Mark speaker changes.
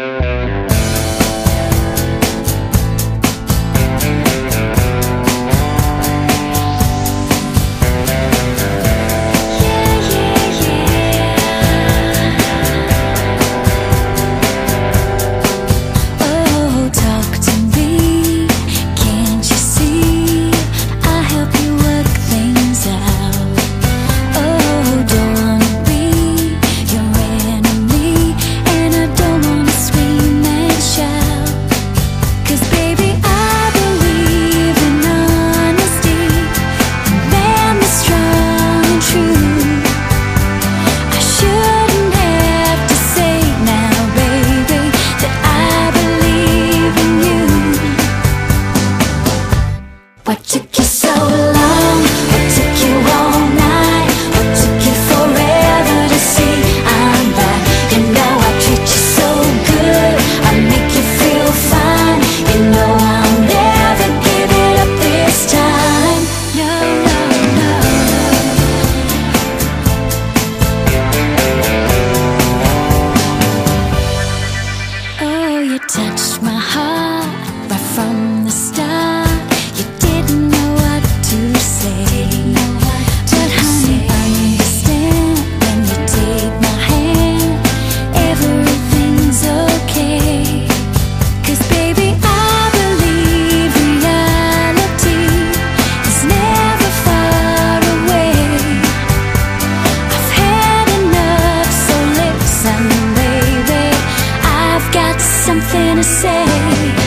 Speaker 1: Música touched my got something to say.